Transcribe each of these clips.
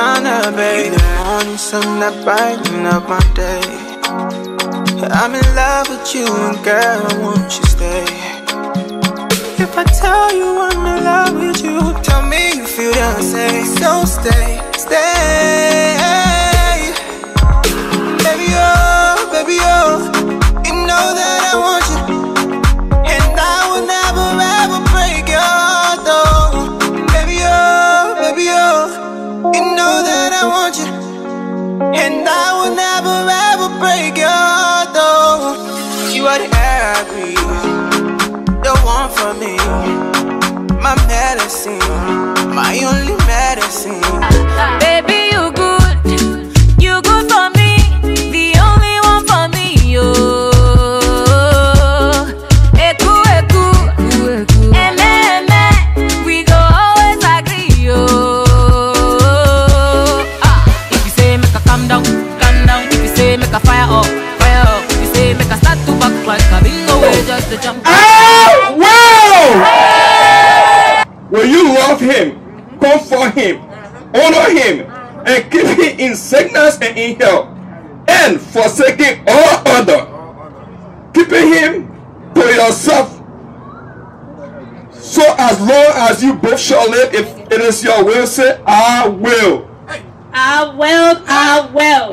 banana, baby. The morning sun that brighten up my day. I'm in love with you, and girl, won't you stay? If I tell you I'm in love with you, tell me you feel the same. So stay, stay. You are the air I breathe, the one for me. My medicine, my only medicine. Baby, comfort him, honor him, and keep him in sickness and in health, and forsaking all other, keeping him to yourself, so as long as you both shall live, if it is your will, say, I will. I will, I will.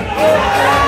Yeah.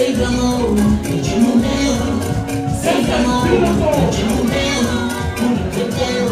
Sempre amor, eu te mudei Sempre amor, eu te mudei Único